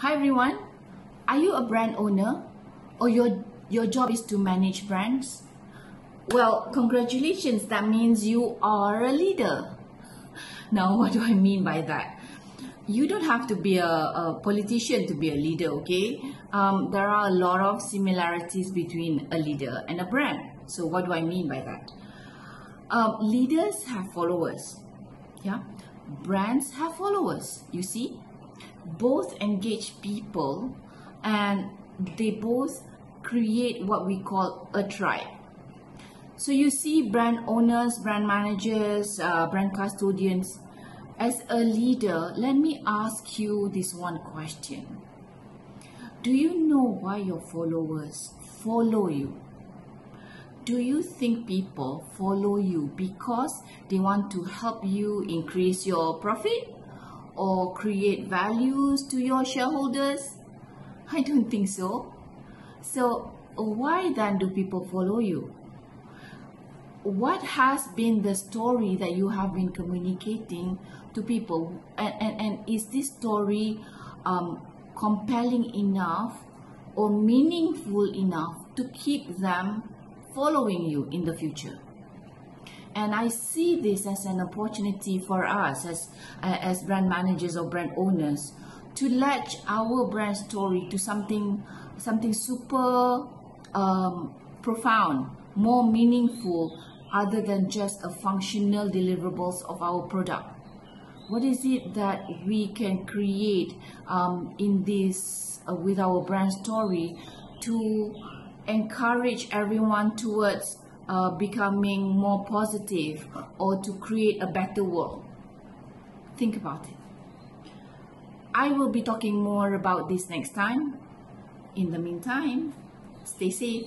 Hi everyone. Are you a brand owner or your your job is to manage brands? Well, congratulations. That means you are a leader. Now, what do I mean by that? You don't have to be a, a politician to be a leader, okay? Um, there are a lot of similarities between a leader and a brand. So, what do I mean by that? Um, leaders have followers, yeah? Brands have followers, you see? Both engage people and they both create what we call a tribe. So you see brand owners, brand managers, uh, brand custodians. As a leader, let me ask you this one question. Do you know why your followers follow you? Do you think people follow you because they want to help you increase your profit? Or create values to your shareholders? I don't think so. So, why then do people follow you? What has been the story that you have been communicating to people? And, and, and is this story um, compelling enough or meaningful enough to keep them following you in the future? And I see this as an opportunity for us as, uh, as brand managers or brand owners to latch our brand story to something, something super um, profound, more meaningful, other than just a functional deliverables of our product. What is it that we can create um, in this uh, with our brand story to encourage everyone towards uh, becoming more positive or to create a better world. Think about it. I will be talking more about this next time. In the meantime, stay safe.